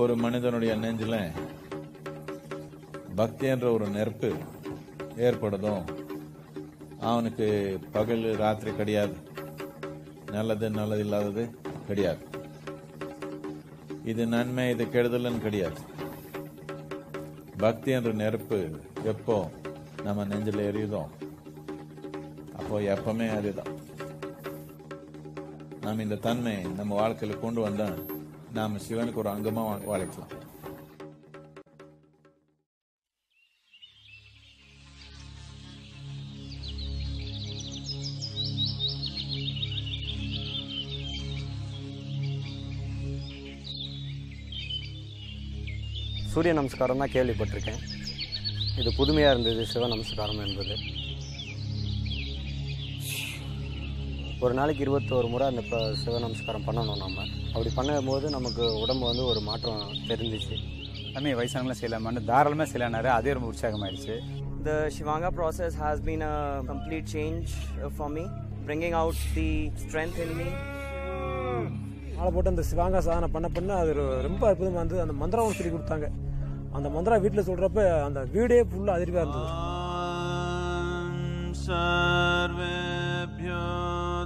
ஒரு மனிதனுடைய நெஞ்சில பக்தி என்ற ஒரு நெருப்பு ஏற்படுதும் அவனுக்கு பகல் ராத்திரி கிடையாது. நல்லது நல்லது இல்லாதது கிடையாது. இது நன்மை இது கெடுதல்னு கிடையாது. பக்தி என்ற நெருப்பு எப்போ நம்ம நெஞ்சில் எரியுதோ அப்போ எப்பவுமே அதுதான் நாம் இந்த தன்மை நம்ம வாழ்க்கையில் கொண்டு வந்தால் நாம சிவனுக்கு ஒரு அங்கமா வா- சூரிய நமஸ்காரம் தான் கேள்விப்பட்டிருக்கேன். இது புதுமையாக இருந்தது சிவ நமஸ்காரம் என்பது. ஒரு நாளைக்கு இருபத்தோரு முறை அந்த இப்போ சிவ நமஸ்காரம் பண்ணணும் நம்ம அப்படி பண்ணும்போது நமக்கு உடம்பு வந்து ஒரு மாற்றம் தெரிஞ்சிச்சு. எல்லாமே வயசானவங்களாம் செய்யலாமான்னு தாராளமாக செய்யலானாரு அதே ரொம்ப உற்சாகமாயிடுச்சு. The Shivanga process has been a complete change for me, bringing out the strength in me. ஆளை போட்டு அந்த சிவாங்கா சாதனை பண்ண பண்ண அது ரொம்ப அற்புதமாக வந்து அந்த மந்திரம் சொல்லி கொடுத்தாங்க. அந்த மந்திரம் வீட்டில் சொல்கிறப்ப அந்த வீடே ஃபுல்லாக அதிர்வாக இருந்தது. சர்வேபியோ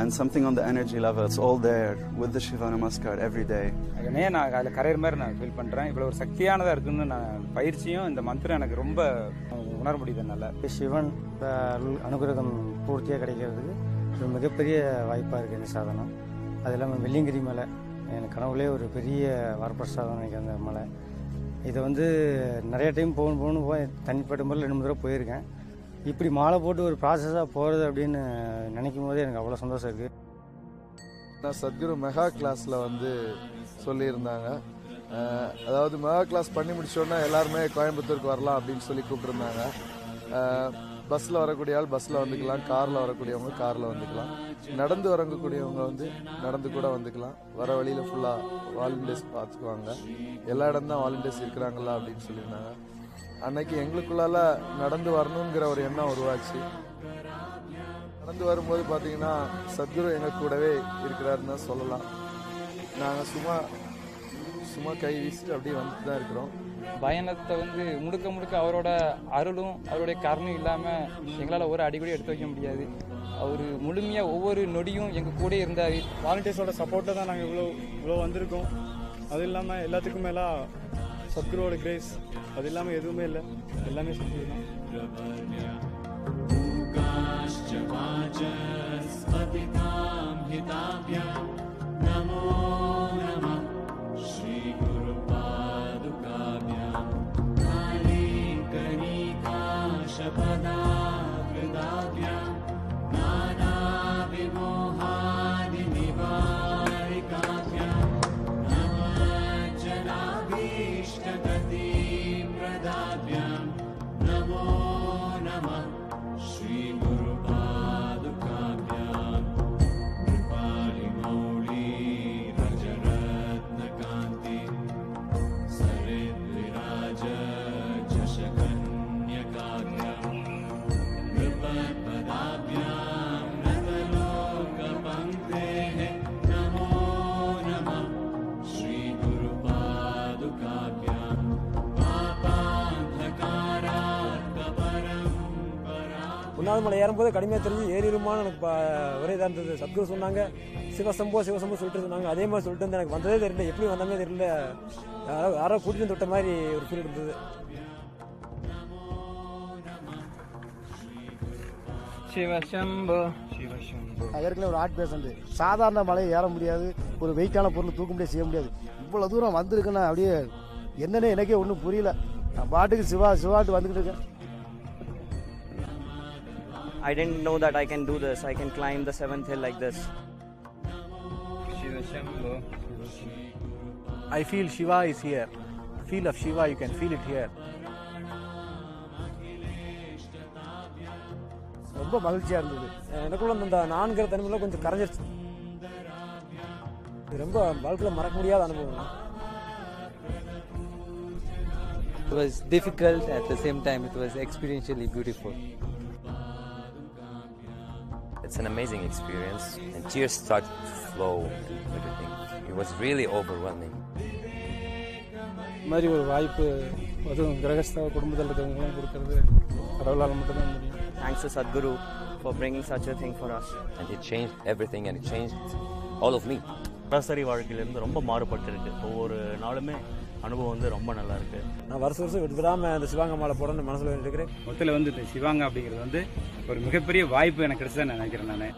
and something on the energy level. It's all there with the Shiva Namaskar every day. உடனே நான் அதில் கரையிற மாதிரி நான் ஃபீல் பண்ணுறேன் இவ்வளோ ஒரு சக்தியானதாக இருக்குன்னு நான் பயிற்சியும் இந்த மந்திரம் எனக்கு ரொம்ப உணர முடியுது என்னால். சிவன் அருள் அனுகிரகம் பூர்த்தியாக கிடைக்கிறதுக்கு ஒரு மிகப்பெரிய வாய்ப்பாக இருக்குது இந்த சாதனம். அது இல்லாமல் வெள்ளியங்கிரி மலை என் கனவுலே ஒரு பெரிய வரப்பிரசாதம் எனக்கு அந்த மலை. இதை வந்து நிறைய டைம் போகணும் போகணும் போய் தனிப்பட்ட முறையில் ரெண்டு மூணு தடவை போயிருக்கேன். இப்படி மாலை போட்டு ஒரு ப்ராசஸாக போகிறது அப்படின்னு நினைக்கும் போதே எனக்கு அவ்வளோ சந்தோஷம் இருக்குது நான் சத்குரு மெகா கிளாஸில் வந்து சொல்லியிருந்தாங்க. அதாவது மெகா கிளாஸ் பண்ணி முடிச்சோன்னா எல்லாருமே கோயம்புத்தூருக்கு வரலாம் அப்படின்னு சொல்லி கூப்பிட்டுருந்தாங்க. பஸ்ஸில் வரக்கூடிய ஆள் பஸ்ஸில் வந்துக்கலாம் காரில் வரக்கூடியவங்க காரில் வந்துக்கலாம். நடந்து வரக்கூடியவங்க வந்து நடந்து கூட வந்துக்கலாம். வர வழியில் ஃபுல்லாக வாலண்டியர்ஸ் பார்த்துக்குவாங்க. எல்லா இடம் தான் வாலண்டியர்ஸ் இருக்கிறாங்களா அப்படின்னு சொல்லியிருந்தாங்க. அன்னைக்கு எங்களுக்குள்ளால நடந்து வரணுங்கிற ஒரு எண்ணம் உருவாச்சு. நடந்து வரும்போது பார்த்தீங்கன்னா சத்குரு எங்கள் கூடவே இருக்கிறாருன்னு தான் சொல்லலாம். நாங்கள் சும்மா சும்மா கை வீசிட்டு அப்படியே வந்துட்டு தான் இருக்கிறோம். பயணத்தை வந்து முழுக்க முழுக்க அவரோட அருளும் அவருடைய கருணும் இல்லாமல் எங்களால் ஒரு அடிக்கடி எடுத்து வைக்க முடியாது. அவர் முழுமையாக ஒவ்வொரு நொடியும் எங்கள் கூட இருந்தார். வாலண்டியர்ஸோட சப்போர்ட்டில் தான் நாங்கள் இவ்வளோ இவ்வளோ வந்திருக்கோம். அது இல்லாமல் எல்லாத்துக்கும் மேலே சத்குருவோட கிரேஸ் அது இல்லாமல் எதுவுமே இல்லை எல்லாமே சத்குரு தான் ஒன்றாவது மலை ஏறும்போது கடுமையாக தெரிஞ்சு ஏறிடுமான்னு எனக்கு ஒரே இதாக இருந்தது. சத்குரு சொன்னாங்க சிவசம்போ சிவசம்போ சொல்லிட்டு சொன்னாங்க அதே மாதிரி சொல்லிட்டு வந்து எனக்கு வந்ததே தெரியல. எப்படி வந்தாமே தெரியல. யாரோ யாரோ கூட்டிட்டு வந்து விட்ட மாதிரி ஒரு ஃபீல் இருந்தது. சிவசம்போ. ஏற்கனவே ஒரு ஆர்ட் பேஷண்ட் சாதாரண மலையை ஏற முடியாது. ஒரு வெயிட்டான பொருள் தூக்க முடியாது செய்ய முடியாது. இவ்வளோ தூரம் வந்திருக்குன்னா அப்படியே என்னன்னே எனக்கே ஒன்றும் புரியல. நான் பாட்டுக்கு சிவா சிவாட்டு வந்துக்கிட்டு இருக்கேன். I didn't know that I can do this. I can climb the seventh hill like this. Sivasambo I feel Shiva is here. Feel of Shiva, you can feel it here. ரொம்ப மகிழ்ச்சியாக இருந்தது எனக்குள்ள அந்த நான்கிற தனிமையில கொஞ்சம் கரைஞ்சிருச்சு இது ரொம்ப வாழ்க்கையில் மறக்க முடியாத அனுபவம் It was difficult at the same time it was experientially beautiful. It's an amazing experience, and tears started to flow and everything. It was really overwhelming. இந்த மாதிரி ஒரு வாய்ப்பு அதுவும் கிரகஸ்தவ குடும்பத்தில் இருக்கிறவங்களும் கொடுக்கறது கடவுளால் மட்டும்தான் முடியும் Thanks to Sadhguru for bringing such a thing for us. And it changed everything, and it changed all of me. சராசரி வாழ்க்கையிலேருந்து ரொம்ப மாறுபட்டிருக்கு. ஒவ்வொரு நாளுமே அனுபவம் வந்து ரொம்ப நல்லா இருக்கு நான் வருஷம் வருஷம் விடாம அந்த சிவாங்க மாலை போடணும்னு மனசுல இருக்கிறேன். மொத்தத்தில் வந்து இந்த சிவாங்க அப்படிங்கிறது வந்து ஒரு மிகப்பெரிய வாய்ப்பு எனக்கு கிடைச்சதா நான் நினைக்கிறேன் நான்.